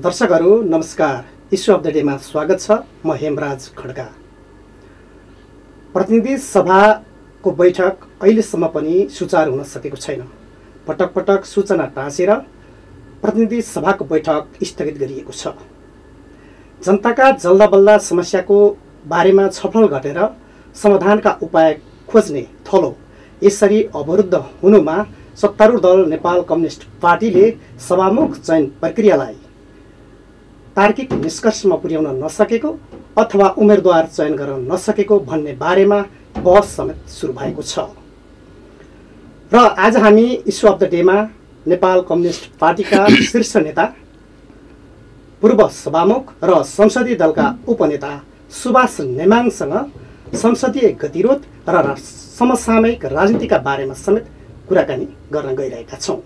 दर्शकहरू नमस्कार। Issue of the डेमा स्वागत छ। म हेमराज खड्का प्रतिनिधि सभाको बैठक अहिलेसम्म पनि सुचारू हुन सकेको छैन। पटक पटक सूचना टाँसेर प्रतिनिधि सभाको बैठक स्थगित गरिएको छ। जनताका जल्दाबल्दा समस्याको बारेमा छलफल गरेर समाधानका उपाय खोज्ने थलो यसरी अवरुद्ध हुनुमा सत्तारूढ दल नेपाल कम्युनिस्ट पार्टीले सभामुख चयन प्रक्रियालाई तार्किक निष्कर्षमा पुर्याउन नसकेको अथवा उम्मेदवार चयन गर्न नसकेको भन्ने बारेमा बहस समेत सुरु भएको छ। र आज हामी इस्यु अफ द डेमा नेपाल कम्युनिस्ट पार्टीका शीर्ष नेता पूर्व सभामुख र संसदीय दलका उपनेता सुभाष नेमाङसँग संसदीय गतिरोध र समसामयिक राजनीतिका बारेमा समेत कुराकानी गर्न गइरहेका छौँ।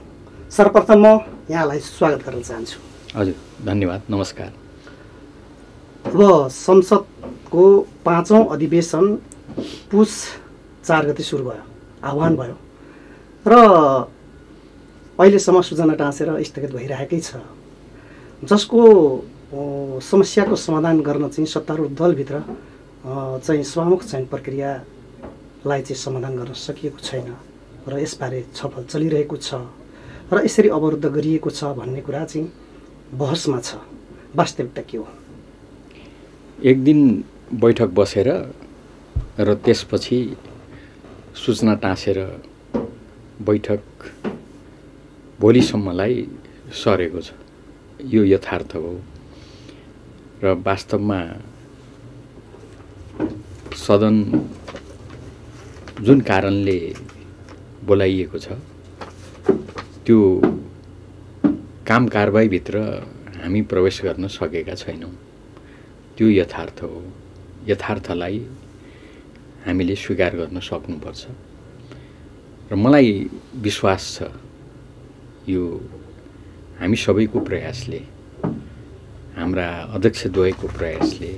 सर्वप्रथम म यहाँलाई स्वागत गर्न चाहन्छु। हजुर धन्यवाद नमस्कार। अब संसदको पाँचौँ अधिवेशन पुस चार गति सुरु भयो आह्वान भयो। र अहिलेसम्म सूचना टाँसेर स्थगित भइरहेकै छ। जसको समस्याको समाधान गर्न चाहिँ सत्तारूढ दलभित्र चाहिँ सभामुख चयन प्रक्रियालाई चाहिँ समाधान गर्न सकिएको छैन र यसबारे छलफल चलिरहेको छ र यसरी अवरुद्ध गरिएको छ भन्ने कुरा चाहिँ बहसमा छ। वास्तविकता के हो? एक दिन बैठक बसेर र त्यसपछि सूचना टाँसेर बैठक भोलिसम्मलाई सरेको छ। यो यथार्थ हो। र वास्तवमा सदन जुन कारणले बोलाइएको छ त्यो काम कारबाहीभित्र हामी प्रवेश गर्न सकेका छैनौँ। त्यो यथार्थ हो। यथार्थलाई हामीले स्वीकार गर्न सक्नुपर्छ। र मलाई विश्वास छ यो हामी सबैको प्रयासले हाम्रा अध्यक्षद्वयको प्रयासले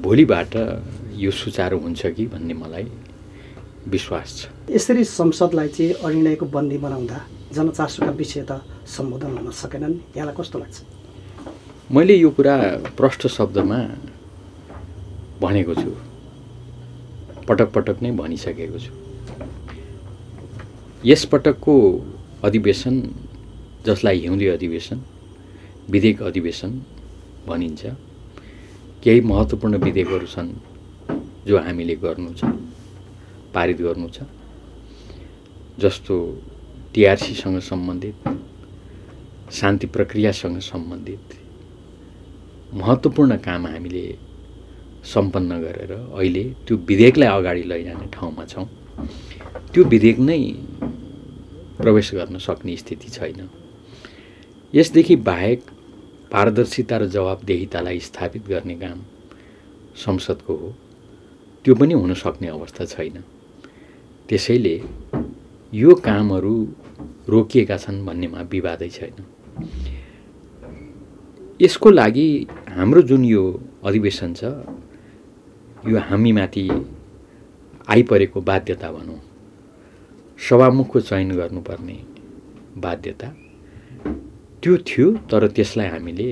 भोलिबाट यो सुचारू हुन्छ कि भन्ने मलाई विश्वास छ। यसरी संसदलाई चाहिँ अनिर्णयको बन्दी बनाउँदा जनचासोका विषय त सम्बोधन हुन सकेनन्। यहाँलाई कस्तो लाग्छ? मैले यो कुरा प्रष्ट शब्दमा भनेको छु। पटक पटक नै भनिसकेको छु। यसपटकको अधिवेशन जसलाई हिउँदे अधिवेशन विधेयक अधिवेशन भनिन्छ केही महत्त्वपूर्ण विधेयकहरू छन् जो हामीले गर्नु छ पारित गर्नु छ जस्तो टिआरसीसँग सम्बन्धित शान्ति प्रक्रियासँग सम्बन्धित महत्त्वपूर्ण काम हामीले सम्पन्न गरेर अहिले त्यो विधेयकलाई अगाडि लैजाने ठाउँमा छौँ। त्यो विधेयक नै प्रवेश गर्न सक्ने स्थिति छैन। यसदेखि बाहेक पारदर्शिता र जवाबदेहितालाई स्थापित गर्ने काम संसदको हो। त्यो पनि हुन सक्ने अवस्था छैन। त्यसैले यो कामहरू रोकिएका छन् भन्नेमा विवादै छैन। यसको लागि हाम्रो जुन यो अधिवेशन छ यो हामीमाथि आइपरेको बाध्यता भनौँ। सभामुखको चयन गर्नुपर्ने बाध्यता त्यो थियो तर त्यसलाई हामीले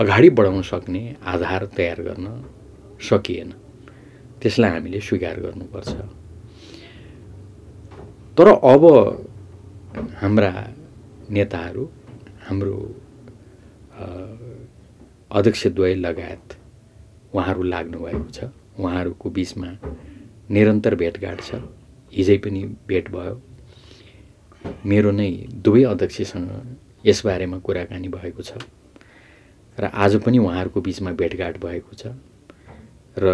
अगाडि बढाउन सक्ने आधार तयार गर्न सकिएन। त्यसलाई हामीले स्वीकार गर्नुपर्छ। तर अब हाम्रा नेताहरू हाम्रो अध्यक्षद्वय लगायत उहाँहरू लाग्नुभएको छ। उहाँहरूको बिचमा निरन्तर भेटघाट छ। हिजै पनि भेट भयो। मेरो नै दुवै अध्यक्षसँग यसबारेमा कुराकानी भएको छ र आज पनि उहाँहरूको बिचमा भेटघाट भएको छ र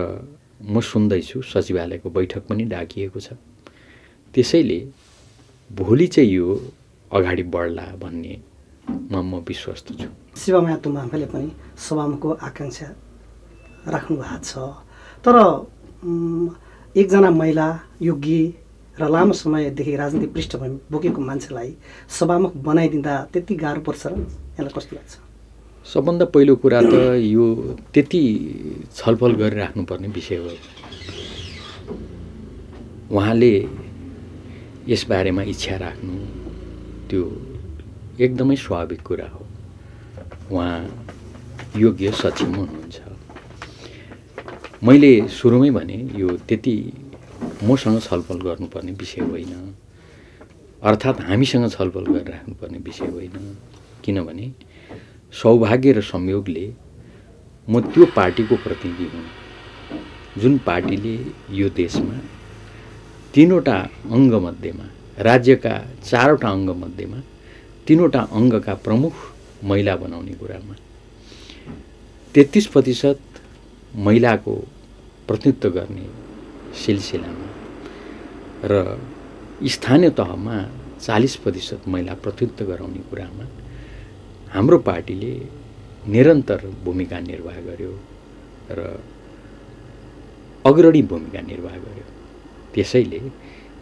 म सुन्दैछु सचिवालयको बैठक पनि डाकिएको छ। त्यसैले भोलि चाहिँ यो अगाडि बढ्ला भन्ने म म विश्वस्त छु। शिवमाया तुम्बाङले पनि सभामुखको आकाङ्क्षा राख्नु भएको छ। तर एकजना महिला योगी र लामो समयदेखि राजनीतिक पृष्ठभूमि बोकेको मान्छेलाई सभामुख बनाइदिँदा त्यति गाह्रो पर्छ र यसलाई कस्तो लाग्छ? सबभन्दा पहिलो कुरा त यो त्यति छलफल गरिराख्नुपर्ने विषय हो। उहाँले यसबारेमा इच्छा राख्नु त्यो एकदमै स्वाभाविक कुरा हो। उहाँ योग्य सक्षम हुनुहुन्छ। मैले सुरुमै भने यो त्यति मसँग छलफल गर्नुपर्ने विषय होइन। अर्थात् हामीसँग छलफल गरेर राख्नुपर्ने विषय होइन। किनभने सौभाग्य र संयोगले म त्यो पार्टीको प्रतिनिधि हुँ। जुन पार्टीले यो देशमा तिनवटा अङ्गमध्येमा राज्यका चारवटा अङ्गमध्येमा तिनवटा अङ्गका प्रमुख महिला बनाउने कुरामा तेत्तिस प्रतिशत महिलाको प्रतिनिधित्व गर्ने सिलसिलामा र स्थानीय तहमा चालिस प्रतिशत महिला प्रतिनिधित्व गराउने कुरामा हाम्रो पार्टीले निरन्तर भूमिका निर्वाह गर्यो र अग्रणी भूमिका निर्वाह गर्यो। त्यसैले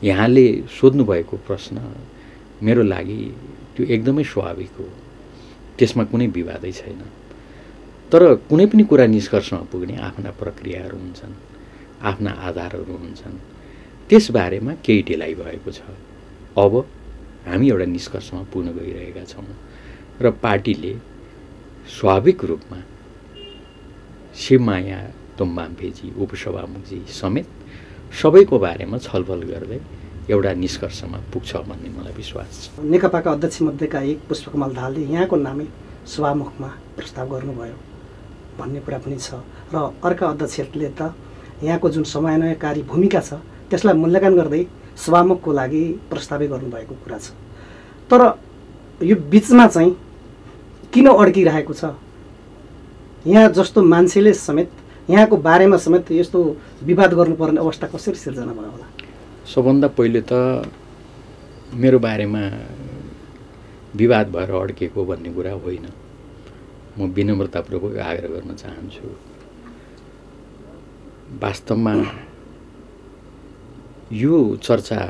यहाँले सोध्नुभएको प्रश्न मेरो लागि त्यो एकदमै स्वाभाविक हो। त्यसमा कुनै विवादै छैन। तर कुनै पनि कुरा निष्कर्षमा पुग्ने आफ्ना प्रक्रियाहरू हुन्छन् आफ्ना आधारहरू हुन्छन्। त्यसबारेमा केही ढिलाइ भएको छ। अब हामी एउटा निष्कर्षमा पुग्न गइरहेका छौँ र पार्टीले स्वाभाविक रूपमा शिवमाया तुम्बाम्फेजी उपसभामुखजी समेत सबैको बारेमा छलफल गर्दै एउटा निष्कर्षमा पुग्छ भन्ने मलाई विश्वास छ। नेकपाका अध्यक्ष मध्येका एक पुष्पकमल दाहालले यहाँको नामै सभामुखमा प्रस्ताव गर्नुभयो भन्ने कुरा पनि छ र अर्का अध्यक्षहरूले त यहाँको जुन समन्वयकारी भूमिका छ त्यसलाई मूल्याङ्कन गर्दै सभामुखको लागि प्रस्तावै गर्नुभएको कुरा छ। तर यो बिचमा चाहिँ किन अड्किरहेको छ? यहाँ जस्तो मान्छेले समेत यहाँको बारेमा समेत यस्तो विवाद गर्नुपर्ने अवस्था कसरी सिर्जना भयो होला? सबभन्दा पहिले त मेरो बारेमा विवाद भएर अड्केको भन्ने कुरा होइन। म विनम्रतापूर्वक आग्रह गर्न चाहन्छु। वास्तवमा यो चर्चा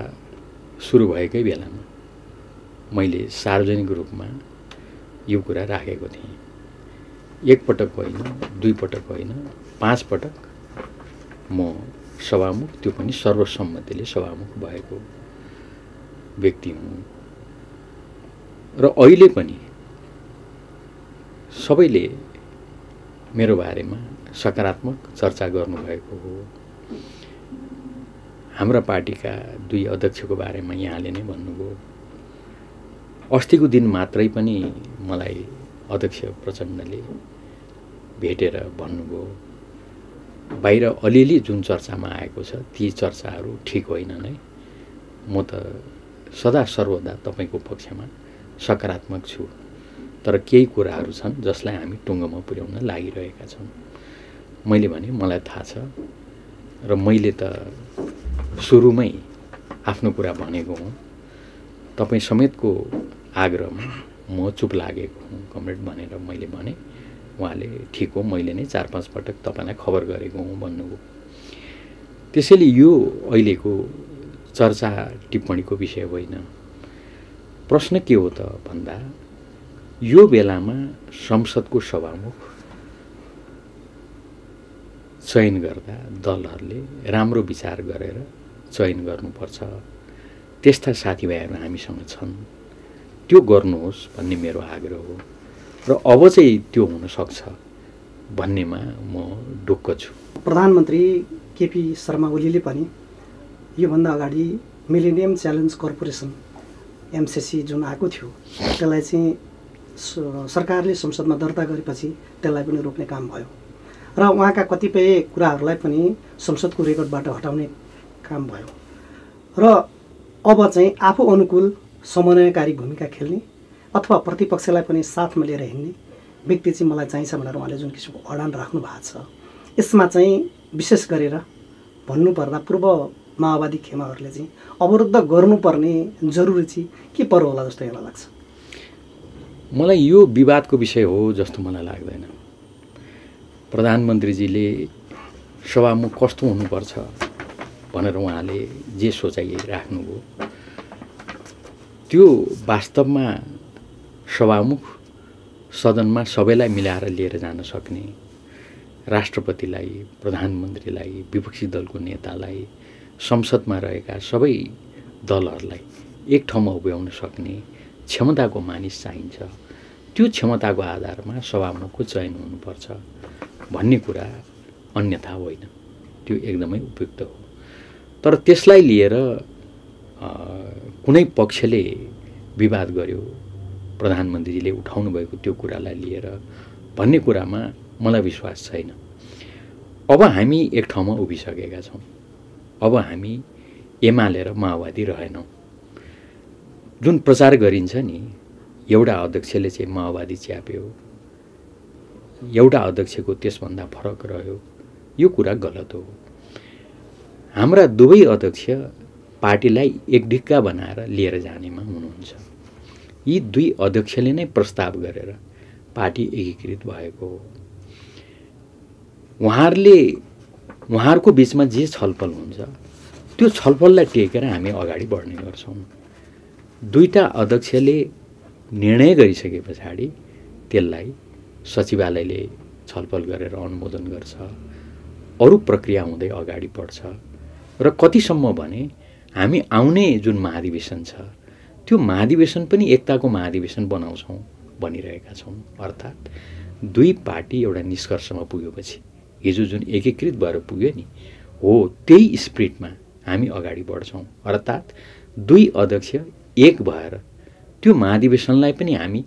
सुरु भएकै बेलामा मैले सार्वजनिक रूपमा यो कुरा राखेको थिएँ। एकपटक होइन दुई पटक होइन पाँच पटक म सभामुख त्यो पनि सर्वसम्मतिले सभामुख भएको व्यक्ति हुँ। र अहिले पनि सबैले मेरो बारेमा सकारात्मक चर्चा गर्नुभएको हो। हाम्रा पार्टीका दुई अध्यक्षको बारेमा यहाँले नै भन्नुभयो। अस्तिको दिन मात्रै पनि मलाई अध्यक्ष प्रचण्डले भेटेर भन्नुभयो बाहिर अलिअलि जुन चर्चामा आएको छ ती चर्चाहरू ठिक होइन नै। म त सदा सर्वदा तपाईँको पक्षमा सकारात्मक छु। तर केही कुराहरू छन् जसलाई हामी टुङ्गोमा पुर्याउन लागिरहेका छौँ। मैले भने मलाई थाहा छ र मैले त सुरुमै आफ्नो कुरा भनेको हुँ। तपाईँ समेतको आग्रहमा म चुप लागेको हुँ कमरेड भनेर मैले भने। उहाँले ठिक हो मैले नै चार पाँच पटक तपाईँलाई खबर गरेको हुँ भन्नुभयो। त्यसैले यो अहिलेको चर्चा टिप्पणीको विषय होइन। प्रश्न के हो त भन्दा यो बेलामा संसदको सभामुख चयन गर्दा दलहरूले राम्रो विचार गरेर चयन गर्नुपर्छ। त्यस्ता साथीभाइहरू हामीसँग छन्। त्यो गर्नुहोस् भन्ने मेरो आग्रह हो। र अब चाहिँ त्यो हुनसक्छ भन्नेमा म ढुक्क छु। प्रधानमन्त्री केपी शर्मा ओलीले पनि योभन्दा अगाडि मिलेनियम च्यालेन्ज कर्पोरेसन एमसिसी जुन आएको थियो त्यसलाई चाहिँ सरकारले संसदमा दर्ता गरेपछि त्यसलाई पनि रोक्ने काम भयो। र उहाँका कतिपय कुराहरूलाई पनि संसदको रेकर्डबाट हटाउने काम भयो। र अब चाहिँ आफू अनुकूल समन्वयकारी भूमिका खेल्ने अथवा प्रतिपक्षलाई पनि साथमा लिएर हिँड्ने व्यक्ति चाहिँ मलाई चाहिन्छ भनेर उहाँले जुन किसिमको अडान राख्नु भएको छ। यसमा चाहिँ विशेष गरेर भन्नुपर्दा पूर्व माओवादी खेमाहरूले चाहिँ अवरुद्ध गर्नुपर्ने जरुरी चाहिँ के पर्यो होला जस्तो यहाँलाई लाग्छ? मलाई यो विवादको विषय हो जस्तो मलाई लाग्दैन। प्रधानमन्त्रीजीले सभामुख कस्तो हुनुपर्छ भनेर उहाँले जे सोचाइ राख्नुभयो त्यो वास्तवमा सभामुख सदनमा सबैलाई मिलाएर लिएर जान सक्ने राष्ट्रपतिलाई प्रधानमन्त्रीलाई विपक्षी दलको नेतालाई संसदमा रहेका सबै दलहरूलाई एक ठाउँमा उभ्याउन सक्ने क्षमताको मानिस चाहिन्छ। त्यो क्षमताको आधारमा सभामुखको चयन हुनुपर्छ भन्ने कुरा अन्यथा होइन। त्यो एकदमै उपयुक्त हो। तर त्यसलाई लिएर कुनै पक्षले विवाद गर्यो प्रधानमन्त्रीजीले उठाउनु भएको त्यो कुरालाई लिएर भन्ने कुरामा मलाई विश्वास छैन। अब हामी एक ठाउँमा उभिसकेका छौँ। अब हामी एमाले र माओवादी रहेनौँ। जुन प्रचार गरिन्छ नि एउटा अध्यक्षले चाहिँ माओवादी च्याप्यो। एउटा अध्यक्षको त्यसभन्दा फरक रह्यो। यो कुरा गलत हो। हाम्रा दुवै अध्यक्ष पार्टीलाई एक ढिक्का बनाएर लिएर जानेमा हुनुहुन्छ। यी दुई अध्यक्षले नै प्रस्ताव गरेर पार्टी एकीकृत भएको हो। उहाँहरूले उहाँहरूको बिचमा जे छलफल हुन्छ त्यो छलफललाई टेकेर हामी अगाडि बढ्ने गर्छौँ। दुईवटा अध्यक्षले निर्णय गरिसके पछाडि त्यसलाई सचिवालयले छलफल गरेर अनुमोदन गर्छ। अरू प्रक्रिया हुँदै अगाडि बढ्छ। र कतिसम्म भने हामी आउने जुन महाधिवेशन छ त्यो महाधिवेशन पनि एकताको महाधिवेशन बनाउँछौँ भनिरहेका छौँ। अर्थात् दुई पार्टी एउटा निष्कर्षमा पुगेपछि हिजो जुन एकीकृत भएर पुग्यो नि हो त्यही स्पिरिटमा हामी अगाडि बढ्छौँ। अर्थात् दुई अध्यक्ष एक भएर त्यो महाधिवेशनलाई पनि हामी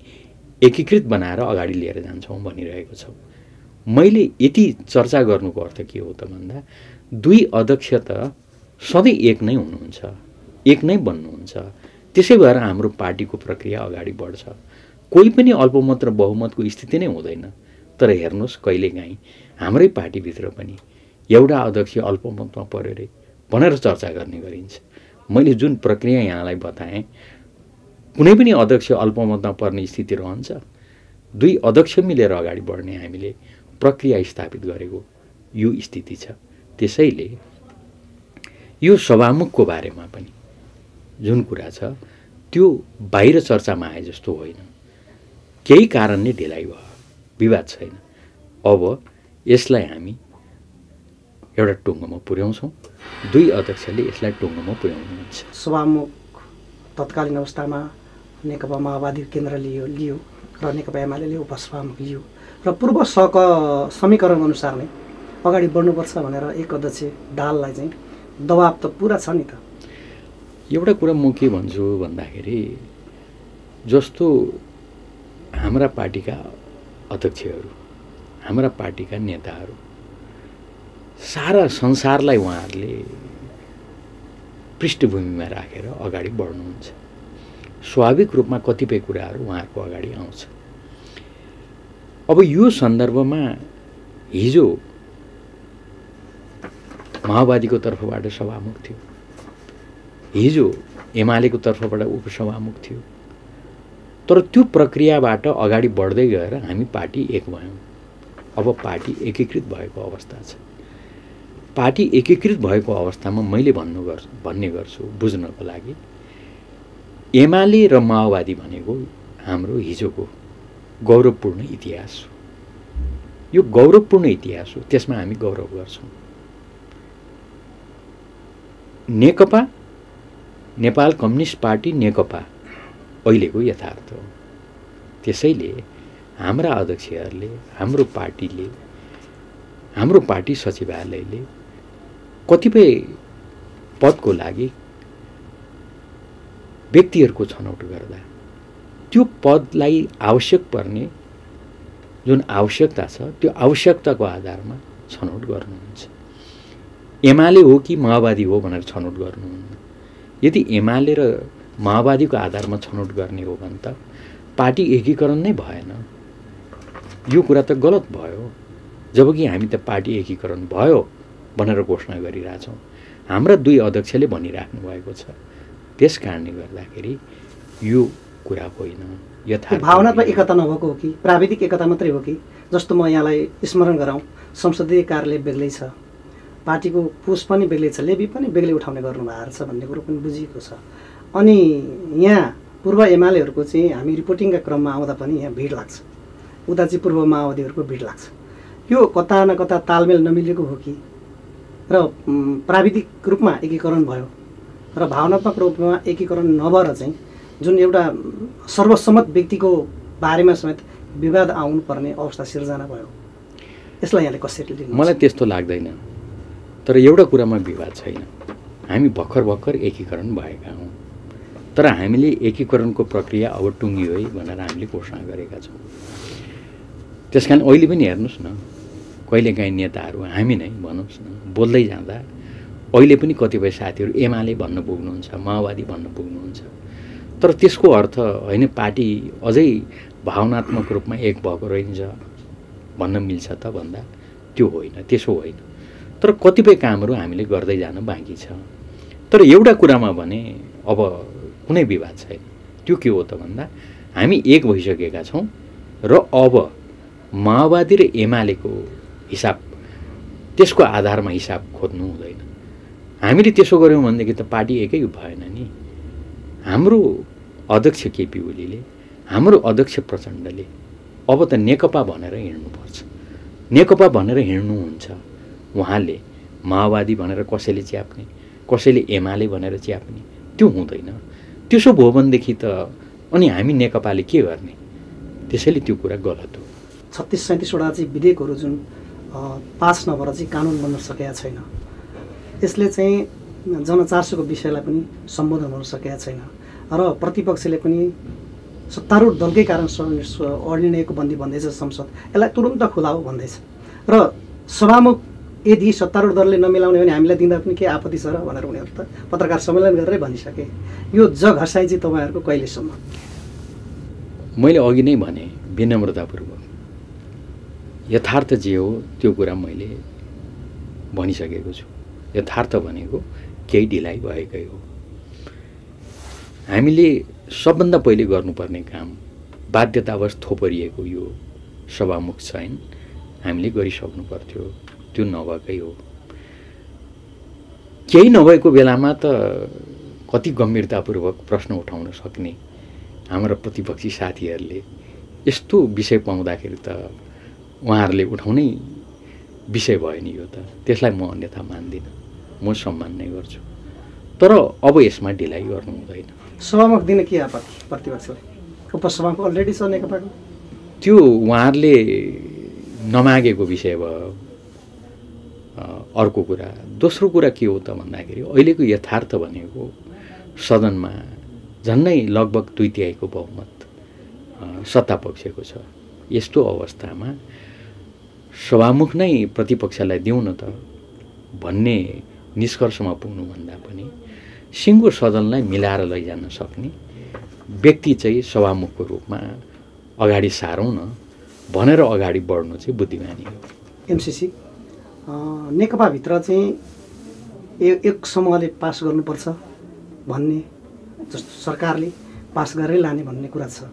एकीकृत बनाएर अगाडि लिएर जान्छौँ भनिरहेको छौँ। मैले यति चर्चा गर्नुको अर्थ के हो त भन्दा दुई अध्यक्ष त सधैँ एक नै हुनुहुन्छ एक नै बन्नुहुन्छ। त्यसै भएर हाम्रो पार्टीको प्रक्रिया अगाडि बढ्छ। कोही पनि अल्पमत र बहुमतको स्थिति नै हुँदैन। तर हेर्नुहोस् कहिलेकाहीँ हाम्रै पार्टीभित्र पनि एउटा अध्यक्ष अल्पमतमा पऱ्यो अरे भनेर चर्चा गर्ने गरिन्छ। मैले जुन प्रक्रिया यहाँलाई बताएँ कुनै पनि अध्यक्ष अल्पमतमा पर्ने स्थिति रहन्छ। दुई अध्यक्ष मिलेर अगाडि बढ्ने हामीले प्रक्रिया स्थापित गरेको यो स्थिति छ। त्यसैले यो सभामुखको बारेमा पनि जुन कुरा छ त्यो बाहिर चर्चामा आए जस्तो होइन। केही कारणले ढिलाइ भयो विवाद छैन। अब यसलाई हामी एउटा टुङ्गोमा पुर्याउँछौँ। दुई अध्यक्षले यसलाई टुङ्गोमा पुर्याउनुहुन्छ। सभामुख तत्कालीन अवस्थामा नेकपा माओवादी केन्द्र लियो लियो र नेकपा एमाले उपसभामुख लियो। र पूर्व सक समीकरण अनुसार नै अगाडि बढ्नुपर्छ भनेर एक अध्यक्ष दाललाई चाहिँ दबाब त पुरा छ नि त। एउटा कुरा म के भन्छु भन्दाखेरि जस्तो हाम्रा पार्टीका अध्यक्षहरू हाम्रा पार्टीका नेताहरू सारा संसारलाई उहाँहरूले पृष्ठभूमिमा राखेर अगाडि बढ्नुहुन्छ। स्वाभाविक रूपमा कतिपय कुराहरू उहाँहरूको अगाडि आउँछ। अब यो सन्दर्भमा हिजो माओवादीको तर्फबाट सभामुख थियो। हिजो एमालेको तर्फबाट उपसभामुख थियो। तर त्यो प्रक्रियाबाट अगाडि बढ्दै गएर हामी पार्टी एक भयौँ। अब पार्टी एकीकृत भएको अवस्था छ। पार्टी एकीकृत भएको अवस्थामा मैले भन्नु गर्छु भन्ने गर्छु बुझ्नको लागि। एमाले र माओवादी भनेको हाम्रो हिजोको गौरवपूर्ण इतिहास हो। यो गौरवपूर्ण इतिहास हो त्यसमा हामी गौरव गर्छौँ। Nekapa Nepal communist party Nekapa. अहिलेको यथार्थ हो। त्यसैले हाम्रा अध्यक्षहरूले हाम्रो पार्टीले हाम्रो पार्टी सचिवालयले कतिपय पदको लागि व्यक्तिहरूको छनौट गर्दा त्यो पदलाई आवश्यक पर्ने जुन आवश्यकता छ त्यो आवश्यकताको आधारमा छनौट गर्नुहुन्छ। एमाले हो कि माओवादी हो भनेर छनौट गर्नुहुन्न यदि एमाले र माओवादीको आधारमा छनौट गर्ने हो भने त पार्टी एकीकरण नै भएन। यो कुरा त गलत भयो। जबकि हामी त पार्टी एकीकरण भयो भनेर घोषणा गरिरहेछौँ। हाम्रा दुई अध्यक्षले भनिराख्नु भएको छ। त्यस कारणले गर्दाखेरि यो कुरा होइन। यथा भावनात्मक एकता नभएको हो कि? प्राविधिक एकता मात्रै हो कि? जस्तो म यहाँलाई स्मरण गराउँ। संसदीय कार्यालय बेग्लै छ। पार्टीको पुस पनि बेग्लै छ लेबी पनि बेग्लै उठाउने गर्नुभएको छ भन्ने कुरो पनि बुझिएको छ। अनि यहाँ पूर्व एमालेहरूको चाहिँ हामी रिपोर्टिङका क्रममा आउँदा पनि यहाँ भिड लाग्छ। उता चाहिँ पूर्व माओवादीहरूको भिड लाग्छ। यो कता न कता तालमेल नमिलेको हो कि? र प्राविधिक रूपमा एकीकरण भयो र भावनात्मक रूपमा एकीकरण नभएर चाहिँ जुन एउटा सर्वसम्मत व्यक्तिको बारेमा समेत विवाद आउनुपर्ने अवस्था सिर्जना भयो। यसलाई यहाँले कसरी मलाई त्यस्तो लाग्दैन। तर एउटा कुरामा विवाद छैन। हामी भर्खर भर्खर एकीकरण भएका हौँ। तर हामीले एकीकरणको प्रक्रिया अब टुङ्गियो है भनेर हामीले घोषणा गरेका छौँ। त्यस कारण अहिले पनि हेर्नुहोस् न कहिलेकाहीँ नेताहरू हामी नै भन्नुहोस् न बोल्दै जाँदा अहिले पनि कतिपय साथीहरू एमाले भन्न पुग्नुहुन्छ माओवादी भन्न पुग्नुहुन्छ। तर त्यसको अर्थ होइन पार्टी अझै भावनात्मक रूपमा एक भएको रहन्छ भन्न मिल्छ त भन्दा त्यो होइन त्यसो होइन। तर कतिपय कामहरू हामीले गर्दै जान बाँकी छ। तर एउटा कुरामा भने अब कुनै विवाद छैन। त्यो के हो त भन्दा हामी एक भइसकेका छौँ र अब माओवादी र एमालेको हिसाब त्यसको आधारमा हिसाब खोज्नु हुँदैन। हामीले त्यसो गऱ्यौँ भनेदेखि त पार्टी एकै भएन नि। हाम्रो अध्यक्ष केपी ओलीले हाम्रो अध्यक्ष प्रचण्डले अब त नेकपा भनेर हिँड्नुपर्छ। नेकपा भनेर हिँड्नुहुन्छ। उहाँले माओवादी भनेर कसैले च्याप्ने कसैले एमाले भनेर च्याप्ने त्यो हुँदैन। त्यसो भयो भनेदेखि त अनि हामी नेकपाले के गर्ने? त्यसैले त्यो कुरा गलत हो। छत्तिस सैँतिसवटा चाहिँ विधेयकहरू जुन पास नभएर चाहिँ कानुन बन्न सकेका छैन। यसले चाहिँ जनचासोको विषयलाई पनि सम्बोधन हुन सकेका छैन। र प्रतिपक्षले पनि सत्तारूढ दलकै कारण अडिनेको बन्दी भन्दैछ संसद। यसलाई तुरुन्त खुलाऊ भन्दैछ। र सभामुख यदि सत्तारूढ दलले नमिलाउने भने हामीलाई दिँदा पनि के आपत्ति छ र भनेर उनीहरू त। पत्रकार सम्मेलन गरेरै भनिसके। यो जग हर्साइ चाहिँ तपाईँहरूको कहिलेसम्म? मैले अघि नै भने विनम्रतापूर्वक। यथार्थ जे हो त्यो कुरा मैले भनिसकेको छु। यथार्थ भनेको केही ढिलाइ भएकै हो। हामीले सबभन्दा पहिले गर्नुपर्ने काम बाध्यतावश थोपरिएको यो सभामुख चयन हामीले गरिसक्नु पर्थ्यो। त्यो नभएकै हो। केही नभएको बेलामा त कति गम्भीरतापूर्वक प्रश्न उठाउन सक्ने हाम्रा प्रतिपक्षी साथीहरूले यस्तो विषय पाउँदाखेरि त उहाँहरूले उठाउनै विषय भयो नि यो त। त्यसलाई म अन्यथा मान्दिनँ। म सम्मान नै गर्छु। तर अब यसमा ढिलाइ गर्नु हुँदैन। सभामुख दिन के आपत्ति प्रतिपक्षलाई? उपसभामुख अलरेडी छ नेकपाको त्यो उहाँहरूले नमागेको विषय भयो। अर्को कुरा दोस्रो कुरा के हो त भन्दाखेरि अहिलेको यथार्थ भनेको सदनमा झन्नै लगभग दुई तिहाईको बहुमत सत्ता पक्षको छ। यस्तो अवस्थामा सभामुख नै प्रतिपक्षलाई दिउँ न त भन्ने निष्कर्षमा पुग्नुभन्दा पनि सिङ्गो सदनलाई मिलाएर लैजान सक्ने व्यक्ति चाहिँ सभामुखको रूपमा अगाडि सारौँ न भनेर अगाडि बढ्नु चाहिँ बुद्धिमानी हो। एमसिसी? नेकपाभित्र चाहिँ एक समूहले पास गर्नुपर्छ भन्ने जस्तो सरकारले पास गरेरै लाने भन्ने कुरा छ।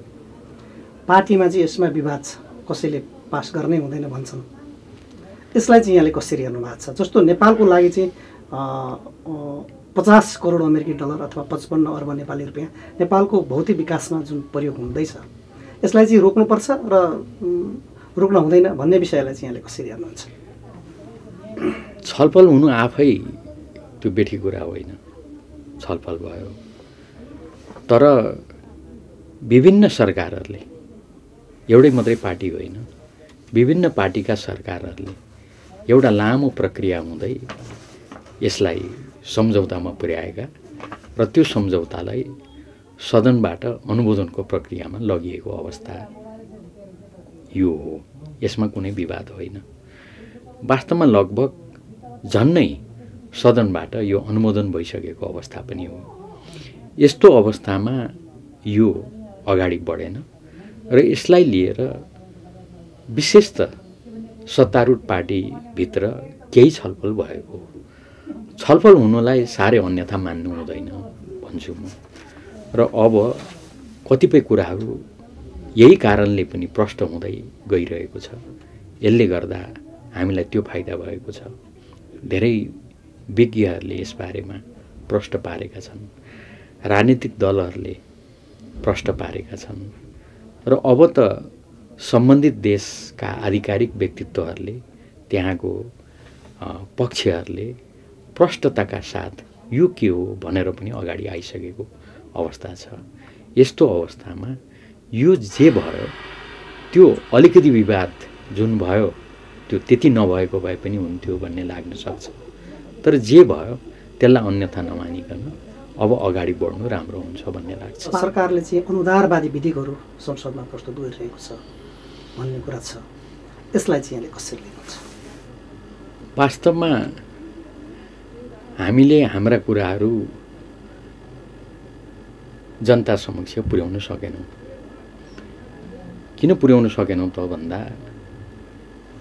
पार्टीमा चाहिँ यसमा विवाद छ। कसैले पास गर्नै हुँदैन भन्छन्। यसलाई चाहिँ यहाँले कसरी हेर्नु भएको छ? जस्तो नेपालको लागि चाहिँ पचास करोड अमेरिकी डलर अथवा पचपन्न अर्ब नेपाली रुपियाँ नेपालको भौतिक विकासमा जुन प्रयोग हुँदैछ यसलाई चाहिँ रोक्नुपर्छ र रोक्न हुँदैन भन्ने विषयलाई चाहिँ यहाँले कसरी हेर्नुहुन्छ? छलफल हुनु आफै त्यो बेठी कुरा होइन। छलफल भयो। तर विभिन्न सरकारहरूले एउटै मात्रै पार्टी होइन विभिन्न पार्टीका सरकारहरूले एउटा लामो प्रक्रिया हुँदै यसलाई सम्झौतामा पुर्याएका र त्यो सम्झौतालाई सदनबाट अनुमोदनको प्रक्रियामा लगिएको अवस्था यो हो। यसमा कुनै विवाद होइन। वास्तवमा लगभग झन्नै सदनबाट यो अनुमोदन भइसकेको अवस्था पनि हो। यस्तो अवस्थामा यो अगाडि बढेन र यसलाई लिएर विशेष त सत्तारूढ पार्टीभित्र केही छलफल भएको छलफल हुनुलाई साह्रै अन्यथा मान्नु हुँदैन भन्छु म। र अब कतिपय कुराहरू यही कारणले पनि प्रष्ट हुँदै गइरहेको छ। यसले गर्दा हामीलाई त्यो फाइदा भएको छ। धेरै विज्ञहरूले यसबारेमा प्रष्ट पारेका छन्। राजनीतिक दलहरूले प्रष्ट पारेका छन्। र अब त सम्बन्धित देशका आधिकारिक व्यक्तित्वहरूले त्यहाँको पक्षहरूले प्रष्टताका साथ यो के हो भनेर पनि अगाडि आइसकेको अवस्था छ। यस्तो अवस्थामा यो जे भयो त्यो अलिकति विवाद जुन भयो त्यो त्यति नभएको भए पनि हुन्थ्यो भन्ने लाग्न सक्छ। तर जे भयो त्यसलाई अन्यथा नमानिकन अब अगाडि बढ्नु राम्रो हुन्छ भन्ने लाग्छ। सरकारले चाहिँ अनुदारवादी विधेयकहरू संसदमा प्रस्तुत गरिरहेको छ भन्ने कुरा छ। यसलाई चाहिँ यहाँले कसरी लिनुहुन्छ? वास्तवमा हामीले हाम्रा कुराहरू जनता समक्ष पुर्याउन सकेनौँ। किन पुर्याउन सकेनौँ त भन्दा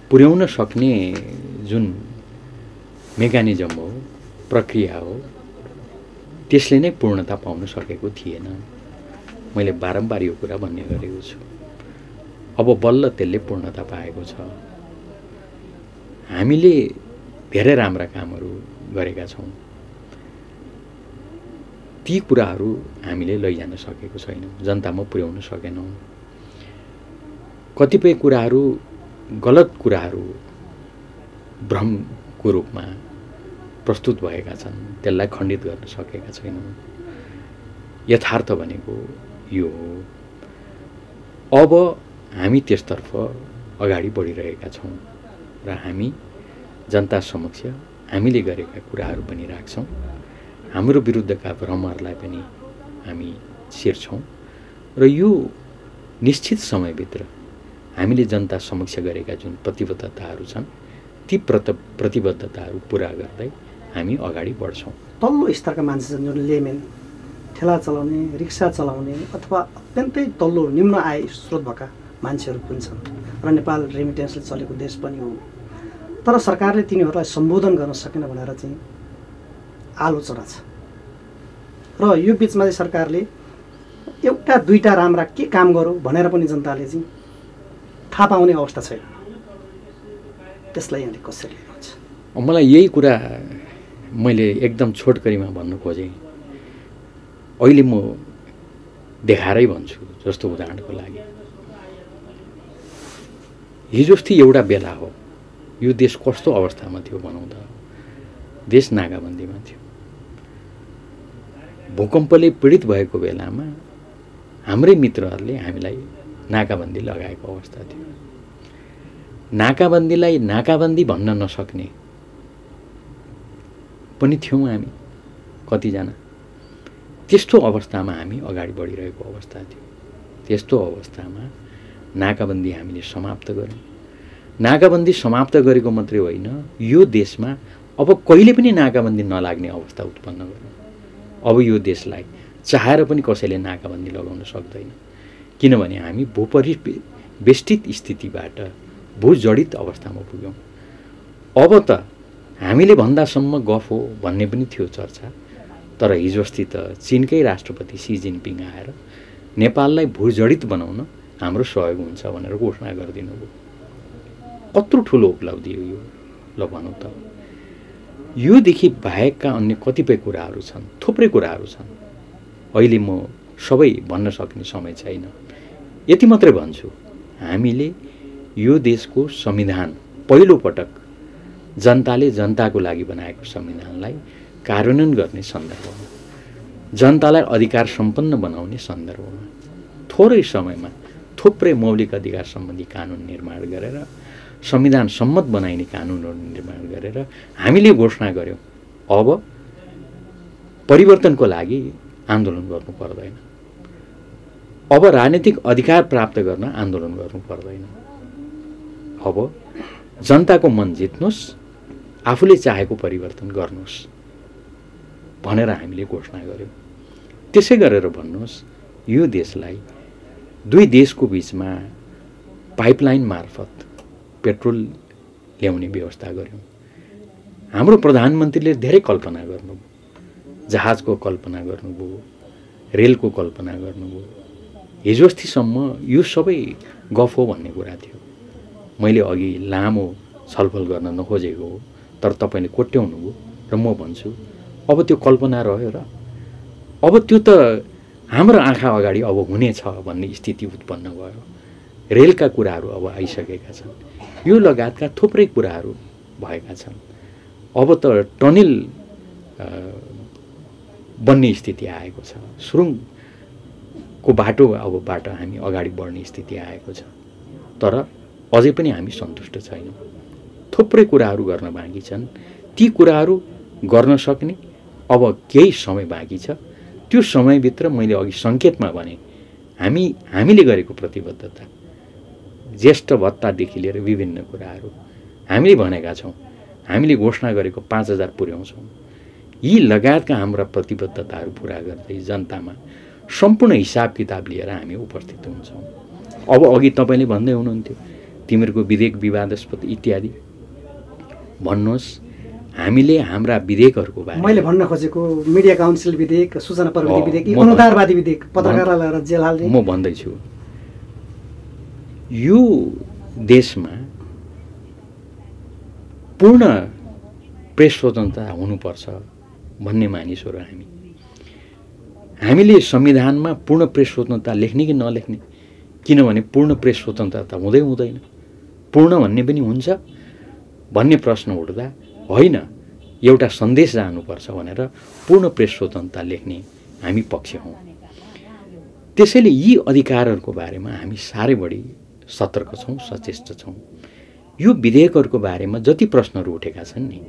पुर्याउन सक्ने जुन मेकानिजम हो प्रक्रिया हो त्यसले नै पूर्णता पाउन सकेको थिएन। मैले बारम्बार यो कुरा भन्ने गरेको छु। अब बल्ल त्यसले पूर्णता पाएको छ। हामीले धेरै राम्रा कामहरू गरेका छौँ। ती कुराहरू हामीले लैजान सकेको छैनौँ जनतामा पुर्याउन सकेनौँ। कतिपय कुराहरू गलत कुराहरू भ्रमको रूपमा प्रस्तुत भएका छन् त्यसलाई खण्डित गर्न सकेका छैनौँ यथार्थ भनेको यो हो अब हामी त्यसतर्फ अगाडि बढिरहेका छौँ र हामी जनता समक्ष हामीले गरेका कुराहरू पनि राख्छौँ। हाम्रो विरुद्धका भ्रमहरूलाई पनि हामी छिर्छौँ र यो निश्चित समयभित्र हामीले जनता समक्ष गरेका जुन प्रतिबद्धताहरू छन् ती प्रत प्रतिबद्धताहरू पुरा गर्दै हामी अगाडि बढ्छौँ। तल्लो स्तरका मान्छे छन् जुन लेमेन ठेला चलाउने रिक्सा चलाउने अथवा अत्यन्तै तल्लो निम्न आय स्रोत भएका मान्छेहरू पनि छन् र नेपाल रेमिटेन्सले चलेको देश पनि हो। तर सरकारले तिनीहरूलाई सम्बोधन गर्न सकेन भनेर चाहिँ आलोचना छ। र यो बिचमा चाहिँ सरकारले एउटा दुईवटा राम्रा के काम गरौँ भनेर पनि जनताले चाहिँ थाहा पाउने अवस्था छैन त्यसलाई यहाँले कसरी लिनुहुन्छ मलाई यही कुरा मैले एकदम छोटकरीमा भन्नु खोजेँ। अहिले म देखाएरै भन्छु जस्तो उदाहरणको लागि। हिजो अस्ति एउटा बेला हो यो देश कस्तो अवस्थामा थियो भनौँ त। देश नागाबन्दीमा थियो। भूकम्पले पीडित भएको बेलामा हाम्रै मित्रहरूले हामीलाई नाकाबन्दी लगाएको अवस्था थियो। नाकाबन्दीलाई नाकाबन्दी भन्न नसक्ने पनि थियौँ हामी कतिजना। त्यस्तो अवस्थामा हामी अगाडि बढिरहेको अवस्था थियो। त्यस्तो अवस्थामा नाकाबन्दी हामीले समाप्त गऱ्यौँ। नाकाबन्दी समाप्त गरेको मात्रै होइन यो देशमा अब कहिले पनि नाकाबन्दी नलाग्ने अवस्था उत्पन्न गर्नु अब यो देशलाई चाहेर पनि कसैले नाकाबन्दी लगाउन सक्दैन। किनभने हामी भूपरि बेष्टित स्थितिबाट भूजडित अवस्थामा पुग्यौँ। अब त हामीले भन्दासम्म गफ हो भन्ने पनि थियो चर्चा तर हिजो अस्ति त चिनकै राष्ट्रपति सी जिनपिङ आएर नेपाललाई भूजडित बनाउन हाम्रो सहयोग हुन्छ भनेर घोषणा गरिदिनु भयो। कत्रो ठुलो उपलब्धि हो यो ल भनौँ त। योदेखि बाहेकका अन्य कतिपय कुराहरू छन् थुप्रै कुराहरू छन्। अहिले म सबै भन्न सक्ने समय छैन। यति मात्रै भन्छु हामीले यो देशको संविधान पहिलोपटक जनताले जनताको लागि बनाएको संविधानलाई कार्यान्वयन गर्ने सन्दर्भमा जनतालाई अधिकार सम्पन्न बनाउने सन्दर्भमा थोरै समयमा थुप्रै मौलिक अधिकार सम्बन्धी कानुन निर्माण गरेर संविधान सम्मत बनाइने कानुनहरू निर्माण गरेर हामीले घोषणा गऱ्यौँ। अब परिवर्तनको लागि आन्दोलन गर्नु पर्दैन। अब राजनीतिक अधिकार प्राप्त गर्न आन्दोलन गर्नु पर्दैन। अब जनताको मन जित्नुहोस् आफूले चाहेको परिवर्तन गर्नुहोस् भनेर हामीले घोषणा गऱ्यौँ त्यसै गरेर भन्नुहोस् यो देशलाई दुई देशको बिचमा पाइपलाइन मार्फत पेट्रोल ल्याउने व्यवस्था गऱ्यौँ हाम्रो प्रधानमन्त्रीले धेरै कल्पना गर्नुभयो। जहाजको कल्पना गर्नुभयो रेलको कल्पना गर्नुभयो। हिजो अस्तिसम्म यो सबै गफ हो भन्ने कुरा थियो। मैले अघि लामो छलफल गर्न नखोजेको हो तर तपाईँले कोट्याउनु भयो र म भन्छु अब त्यो कल्पना रह्यो र अब त्यो त हाम्रो आँखा अगाडि अब हुनेछ भन्ने स्थिति उत्पन्न भयो। रेलका कुराहरू अब आइसकेका छन्। यो लगायतका थुप्रै कुराहरू भएका छन्। अब त टनेल बन्ने स्थिति आएको छ। सुरुङ को बाटो अबबाट हामी अगाडि बढ्ने स्थिति आएको छ। तर अझै पनि हामी सन्तुष्ट छैनौँ। थुप्रै कुराहरू गर्न बाँकी छन्। ती कुराहरू गर्न सक्ने अब केही समय बाँकी छ। त्यो समयभित्र मैले अघि सङ्केतमा भने हामी हामीले गरेको प्रतिबद्धता ज्येष्ठ भत्तादेखि लिएर विभिन्न कुराहरू हामीले भनेका छौँ हामीले घोषणा गरेको पाँच हजार पुर्याउँछौँ। यी लगायतका हाम्रा प्रतिबद्धताहरू पुरा गर्दै जनतामा सम्पूर्ण हिसाब किताब लिएर हामी उपस्थित हुन्छौँ। अब अघि तपाईँले भन्दै हुनुहुन्थ्यो तिमीहरूको विधेयक विवादास्पद इत्यादि। भन्नुहोस् हामीले हाम्रा विधेयकहरूको बारे मैले भन्न खोजेको मिडिया काउन्सिल विधेयक सूचना प्रविधि विधेयक अनुदारवादी विधेयक पत्रकारलाई लगेर जेल हाल्ने म भन्दैछु। यो देशमा पूर्ण प्रेस स्वतन्त्रता हुनुपर्छ भन्ने मानिसहरू हामी। हामीले संविधानमा पूर्ण प्रेस स्वतन्त्रता लेख्ने कि नलेख्ने? किनभने पूर्ण प्रेस स्वतन्त्रता हुँदै हुँदैन। पूर्ण भन्ने पनि हुन्छ। भन्ने प्रश्न उठ्दा होइन एउटा सन्देश जानुपर्छ भनेर पूर्ण प्रेस स्वतन्त्रता लेख्ने हामी पक्ष हौँ। त्यसैले यी अधिकारहरूको बारेमा हामी साह्रै बढी सतर्क छौँ सचेष्ट छौँ। यो विधेयकहरूको बारेमा जति प्रश्नहरू उठेका छन् नि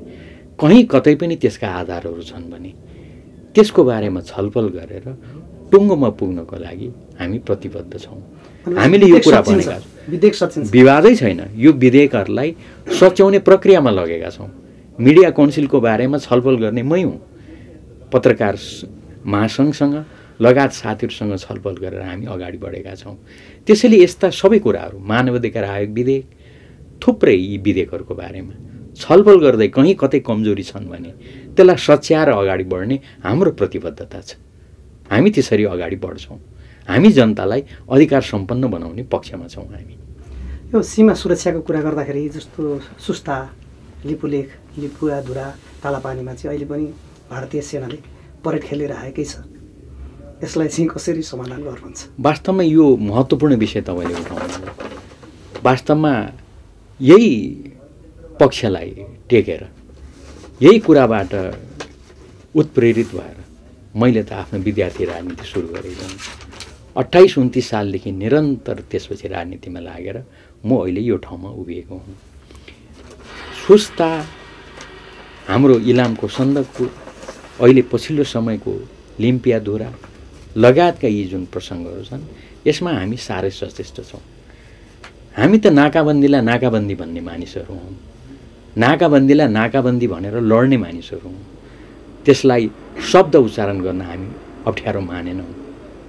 कहीँ कतै पनि त्यसका आधारहरू छन् भने त्यसको बारेमा छलफल गरेर टुङ्गोमा पुग्नको लागि हामी प्रतिबद्ध छौँ। हामीले यो कुरा। भनेका छौँ विवादै छैन यो विधेयकहरूलाई सच्याउने प्रक्रियामा लगेका छौँ। मिडिया काउन्सिलको बारेमा छलफल गर्ने मै हुँ। पत्रकार महासङ्घसँग लगायत साथीहरूसँग छलफल गरेर हामी अगाडि बढेका छौँ। त्यसैले यस्ता सबै कुराहरू मानव अधिकार आयोग विधेयक थुप्रै यी विधेयकहरूको बारेमा छलफल गर्दै कहीँ कतै कमजोरी छन् भने त्यसलाई सच्याएर अगाडि बढ्ने हाम्रो प्रतिबद्धता छ। हामी त्यसरी अगाडि बढ्छौँ। हामी जनतालाई अधिकार सम्पन्न बनाउने पक्षमा छौँ हामी। यो सीमा सुरक्षाको कुरा गर्दाखेरि जस्तो सुस्ता लिपुलेख लिपुवाधुरा तालापानीमा चाहिँ अहिले पनि भारतीय सेनाले परेड खेलिरहेकै छ। यसलाई चाहिँ कसरी समाधान गर्नुहुन्छ? वास्तवमा यो महत्त्वपूर्ण विषय तपाईँले उठाउनु वास्तवमा यही पक्षलाई टेकेर यही कुराबाट उत्प्रेरित भएर मैले त आफ्नो विद्यार्थी राजनीति सुरु गरेको अट्ठाइस उन्तिस सालदेखि निरन्तर त्यसपछि राजनीतिमा लागेर म अहिले यो ठाउँमा उभिएको हुँ। सुस्ता हाम्रो इलामको सन्दकपुर अहिले पछिल्लो समयको लिम्पियाधुरा लगायतका यी जुन प्रसङ्गहरू छन् यसमा हामी साह्रै सचेष्ट छौँ। हामी त नाकाबन्दीलाई नाकाबन्दी भन्ने मानिसहरू हौँ। नाकाबन्दीलाई नाकाबन्दी भनेर लड्ने मानिसहरू हौँ त्यसलाई शब्द उच्चारण गर्न हामी अप्ठ्यारो मानेनौँ।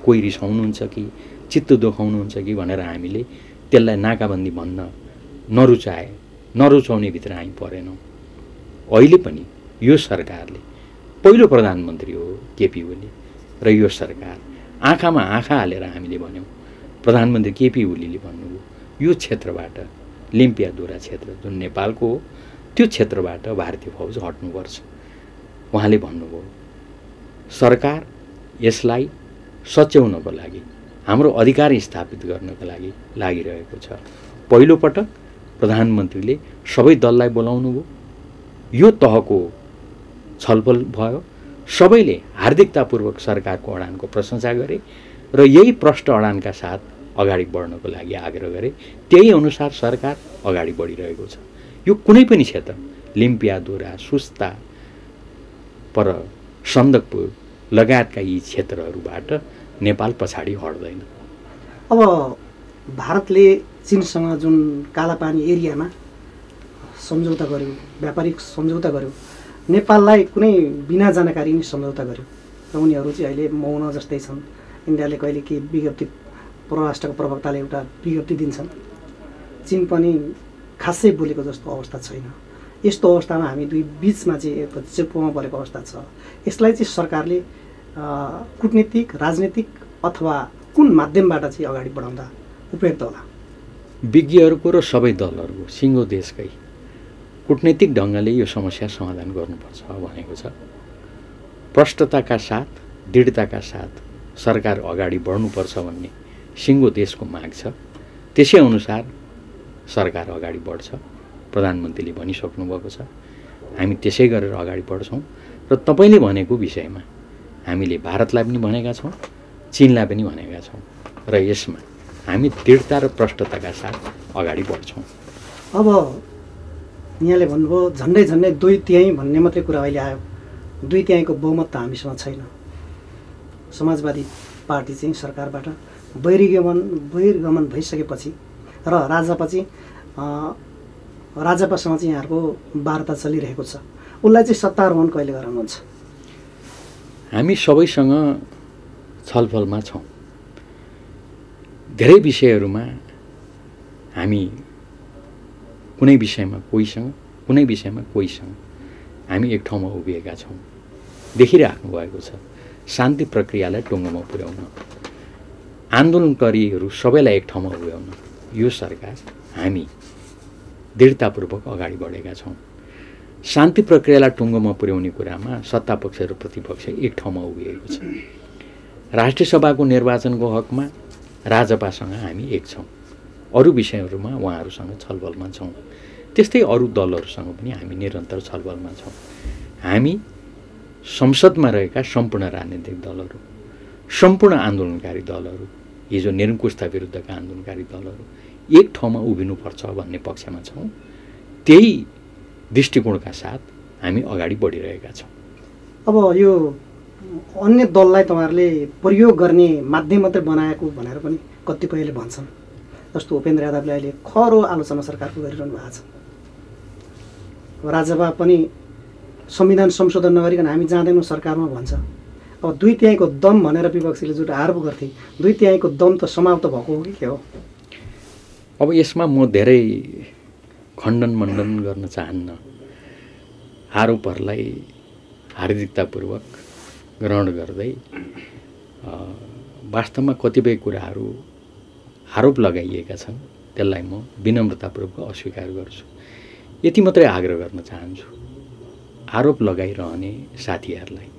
कोही रिसाउनुहुन्छ कि चित्त दुखाउनुहुन्छ कि भनेर हामीले त्यसलाई नाकाबन्दी भन्न नरुचाए नरुचाउने भित्र हामी परेनौँ। अहिले पनि यो सरकारले पहिलो प्रधानमन्त्री हो केपी ओली र यो सरकार आँखामा आँखा हालेर हामीले भन्यौँ प्रधानमन्त्री केपी ओलीले भन्नुभयो यो क्षेत्रबाट लिम्पियादुरा क्षेत्र जुन नेपालको हो त्यो क्षेत्रबाट भारतीय फौज हट्नुपर्छ। उहाँले भन्नुभयो सरकार यसलाई सच्याउनको लागि हाम्रो अधिकार स्थापित गर्नको लागि लागिरहेको छ। पहिलोपटक प्रधानमन्त्रीले सबै दललाई बोलाउनु भयो यो तहको छलफल भयो। सबैले हार्दिकतापूर्वक सरकारको अडानको प्रशंसा गरे र यही प्रष्ट अडानका साथ अगाडि बढ्नको लागि आग्रह गरे। त्यही अनुसार सरकार अगाडि बढिरहेको छ। यो कुनै पनि क्षेत्र लिम्पियादुरा सुस्ता पर सन्दकपुर लगायतका यी क्षेत्रहरूबाट नेपाल पछाडि हट्दैन। अब भारतले चिनसँग जुन कालापानी एरियामा सम्झौता गर्यो व्यापारिक सम्झौता गर्यो नेपाललाई कुनै बिना जानकारी नै सम्झौता गर्यो र उनीहरू चाहिँ अहिले मौन जस्तै छन्। इन्डियाले कहिले के विज्ञप्ति परराष्ट्रको प्रवक्ताले एउटा विज्ञप्ति दिन्छन्। चिन पनि खासै बोलेको जस्तो अवस्था छैन। यस्तो अवस्थामा हामी दुई बिचमा चाहिँ चेप्पोमा परेको अवस्था छ। यसलाई चाहिँ सरकारले कुटनीतिक राजनीतिक अथवा कुन माध्यमबाट चाहिँ अगाडि बढाउँदा उपयुक्त होला? विज्ञहरूको र सबै दलहरूको सिङ्गो देशकै कुटनैतिक ढङ्गले यो समस्या समाधान गर्नुपर्छ भनेको छ। प्रष्टताका साथ दृढताका साथ सरकार अगाडि बढ्नुपर्छ भन्ने सिङ्गो देशको माग छ। त्यसै अनुसार सरकार अगाडि बढ्छ। प्रधानमन्त्रीले भनिसक्नु भएको छ। हामी त्यसै गरेर अगाडि बढ्छौँ र तपाईँले भनेको विषयमा हामीले भारतलाई पनि भनेका छौँ चिनलाई पनि भनेका छौँ र यसमा हामी दृढता र प्रष्टताका साथ अगाडि बढ्छौँ। अब यहाँले भन्नुभयो झन्डै झन्डै दुई तिहाई भन्ने मात्रै कुरा अहिले आयो। दुई तिहाईको बहुमत त हामीसँग छैन। समाजवादी पार्टी चाहिँ सरकारबाट बहिर्गमन बहिर्गमन भइसकेपछि र राजापछि राजापासँग चाहिँ यहाँहरूको वार्ता चलिरहेको छ। उसलाई चाहिँ सत्तारोहण कहिले गराउनुहुन्छ हामी सबैसँग छलफलमा छौँ। धेरै विषयहरूमा हामी कुनै विषयमा कोहीसँग कुनै विषयमा कोहीसँग हामी एक ठाउँमा उभिएका छौँ। देखिराख्नु भएको छ शान्ति प्रक्रियालाई टुङ्गोमा पुर्याउन। आन्दोलनकारीहरू सबैलाई एक ठाउँमा पुर्याउन यो सरकार हामी दृढतापूर्वक अगाडि बढेका छौँ। शान्ति प्रक्रियालाई टुङ्गोमा पुर्याउने कुरामा सत्तापक्ष र प्रतिपक्ष एक ठाउँमा उभिएको छ। राष्ट्रिय सभाको निर्वाचनको हकमा राजपासँग हामी एक छौँ। अरू विषयहरूमा उहाँहरूसँग छलफलमा छौँ। त्यस्तै अरू दलहरूसँग पनि हामी निरन्तर छलफलमा छौँ। हामी संसदमा रहेका सम्पूर्ण राजनीतिक दलहरू सम्पूर्ण आन्दोलनकारी दलहरू हिजो निरङ्कुशता विरुद्धका आन्दोलनकारी दलहरू एक ठाउँमा उभिनुपर्छ भन्ने पक्षमा छौँ। त्यही दृष्टिकोणका साथ हामी अगाडि बढिरहेका छौँ। अब यो अन्य दललाई तपाईँहरूले प्रयोग गर्ने माध्यम मात्रै बनाएको भनेर पनि कतिपयले भन्छन्। जस्तो उपेन्द्र यादवले अहिले खरो आलोचना सरकारको गरिरहनु भएको छ। राजभा पनि संविधान संशोधन नगरिकन हामी जाँदैनौँ सरकारमा भन्छ। अब दुई तिहाईको दम भनेर विपक्षीले जुन आरोप गर्थे। दुई तिहाईको दम त समाप्त भएको हो कि के हो? अब यसमा म धेरै खण्डन मण्डन गर्न चाहन्न। आरोपहरूलाई हार्दिकतापूर्वक ग्रहण गर्दै वास्तवमा कतिपय कुराहरू आरोप लगाइएका छन् त्यसलाई म विनम्रतापूर्वक अस्वीकार गर्छु। यति मात्रै आग्रह गर्न चाहन्छु। आरोप लगाइरहने साथीहरूलाई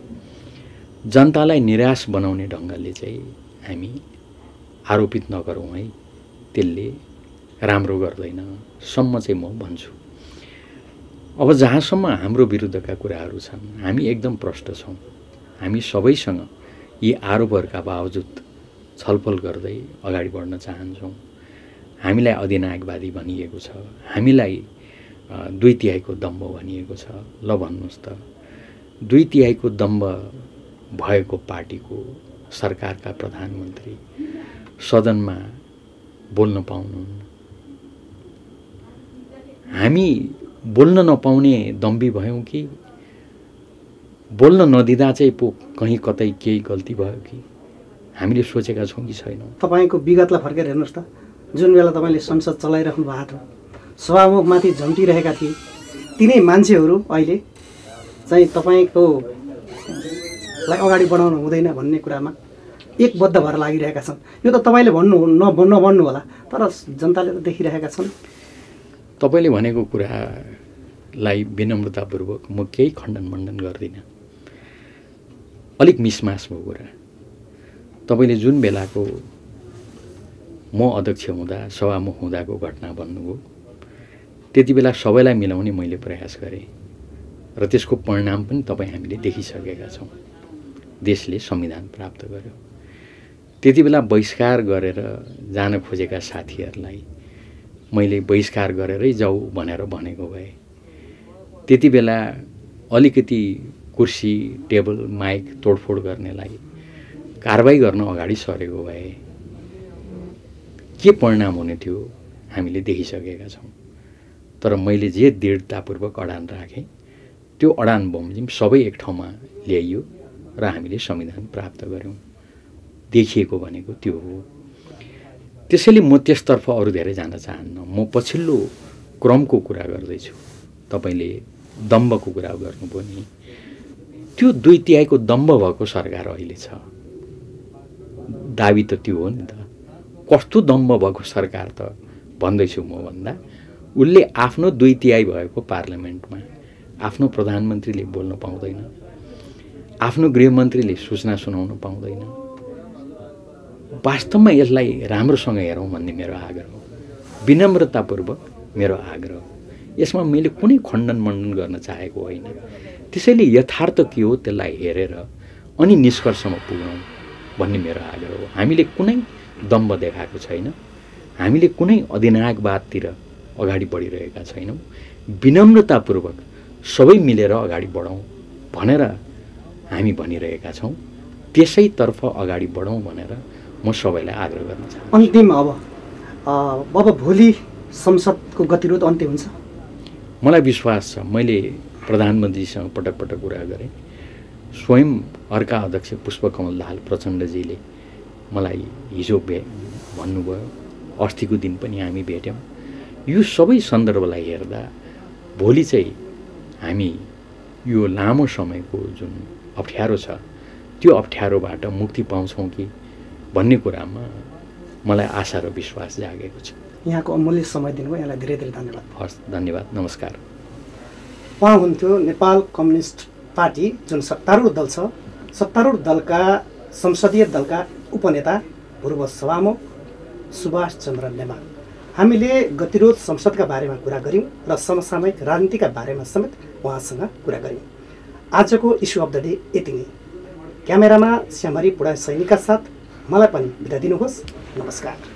जनतालाई निराश बनाउने ढङ्गले चाहिँ हामी आरोपित नगरौँ है। त्यसले राम्रो गर्दैन सम्म चाहिँ म भन्छु। अब जहाँसम्म हाम्रो विरुद्धका कुराहरू छन् हामी एकदम प्रष्ट छौँ। हामी सबैसँग यी आरोपहरूका बावजुद छलफल गर्दै अगाडि बढ्न चाहन्छौँ। हामीलाई अधिनायकवादी भनिएको छ हामीलाई दुई तिहाईको दम्ब भनिएको छ। ल भन्नुहोस् त दुई तिहाईको दम्ब भएको पार्टीको सरकारका प्रधानमन्त्री सदनमा बोल्न पाउनुहुन्न। हामी बोल्न नपाउने दम्बी भयौँ कि? बोल्न नदिँदा चाहिँ पो कहीँ कतै केही गल्ती भयो कि? हामीले सोचेका छौँ कि छैनौँ। तपाईँको विगतलाई फर्केर हेर्नुहोस् त। जुन बेला तपाईँले संसद चलाइराख्नु भएको थियो सभामुखमाथि झम्टिरहेका थिए। तिनै मान्छेहरू अहिले चाहिँ तपाईँको लाई अगाडि बढाउनु हुँदैन भन्ने कुरामा एकबद्ध भएर लागिरहेका छन्। यो त तपाईँले भन्नु नभन्नु होला तर जनताले त देखिरहेका छन्। तपाईँले भनेको कुरालाई विनम्रतापूर्वक म केही खण्डन मण्डन गर्दिनँ। अलिक मिसमास भयो कुरा। तपाईँले जुन बेलाको म अध्यक्ष हुँदा सभामुख हुँदाको घटना भन्नुभयो त्यति बेला सबैलाई मिलाउने मैले प्रयास गरेँ र त्यसको परिणाम पनि तपाईँ हामीले देखिसकेका छौँ। देशले संविधान प्राप्त गर्यो। त्यति बेला बहिष्कार गरेर जान खोजेका साथीहरूलाई मैले बहिष्कार गरेरै जाऊ भनेर भनेको भए। त्यति बेला अलिकति कुर्सी टेबल माइक तोडफोड गर्नेलाई कारवाही गर्न अगाडि सरेको भए। के परिणाम हुने थियो हामीले देखिसकेका छौँ। तर मैले जे दृढतापूर्वक अडान राखेँ त्यो अडान बमोजिम सबै एक ठाउँमा ल्याइयो र हामीले संविधान प्राप्त गऱ्यौँ। देखिएको भनेको त्यो हो। त्यसैले म त्यसतर्फ अरू धेरै जान चाहन्न। म पछिल्लो क्रमको कुरा गर्दैछु। तपाईँले दम्बको कुरा गर्नुभयो नि। त्यो दुई तिहाईको दम्ब भएको सरकार अहिले छ। दाबी त त्यो हो नि त। कस्तो दम्ब भएको सरकार त? भन्दैछु म भन्दा। उसले आफ्नो दुई तिहाई भएको पार्लियामेन्टमा आफ्नो प्रधानमन्त्रीले बोल्न पाउँदैन। आफ्नो गृहमन्त्रीले सूचना सुनाउन पाउँदैन। वास्तवमा यसलाई राम्रोसँग हेरौँ भन्ने मेरो आग्रह हो। विनम्रतापूर्वक मेरो आग्रह यसमा मैले कुनै खण्डन मण्डन गर्न चाहेको होइन। त्यसैले यथार्थ के हो त्यसलाई हेरेर अनि निष्कर्षमा पुगौँ भन्ने मेरो आग्रह हो। हामीले कुनै दम्ब देखाएको छैन। हामीले कुनै अधिनायकवादतिर अगाडि बढिरहेका छैनौँ। विनम्रतापूर्वक सबै मिलेर अगाडि बढौँ भनेर हामी भनिरहेका छौँ। त्यसैतर्फ अगाडि बढौँ भनेर म सबैलाई आग्रह गर्न चाहन्छु। अन्तिम अब अब भोलि संसदको गतिरोध अन्त्य हुन्छ? मलाई विश्वास छ मैले प्रधानमन्त्रीसँग पटक पटक कुरा गरेँ। स्वयं अर्का अध्यक्ष पुष्पकमल दाहाल प्रचण्डजीले मलाई हिजो भे भन्नुभयो अस्तिको दिन पनि हामी भेट्यौँ। यो सबै सन्दर्भलाई हेर्दा भोलि चाहिँ हामी यो लामो समयको जुन अप्ठ्यारो छ त्यो अप्ठ्यारोबाट मुक्ति पाउँछौँ कि भन्ने कुरामा मलाई आशा र विश्वास जागेको छ। यहाँको अमूल्य समय दिनुभयो। यहाँलाई धेरै धेरै धन्यवाद। हस् धन्यवाद। नमस्कार। उहाँ हुन्थ्यो नेपाल कम्युनिस्ट पार्टी जुन सत्तारूढ दल छ। सत्तारूढ दलका संसदीय दलका उपनेता पूर्व सभामुख सुभाष चन्द्र नेमा हामीले गतिरोध संसदका बारेमा कुरा गऱ्यौँ र समसामयिक राजनीतिका बारेमा समेत उहाँसँग कुरा गऱ्यौँ। आजको इस्यु अफ द डे यति नै। क्यामेरामा श्यामरी पुडा सैनिकका साथ मलाई पनि बिदा दिनुहोस्। नमस्कार।